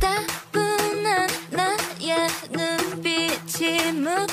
따분한 나의 눈빛이 널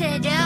to do.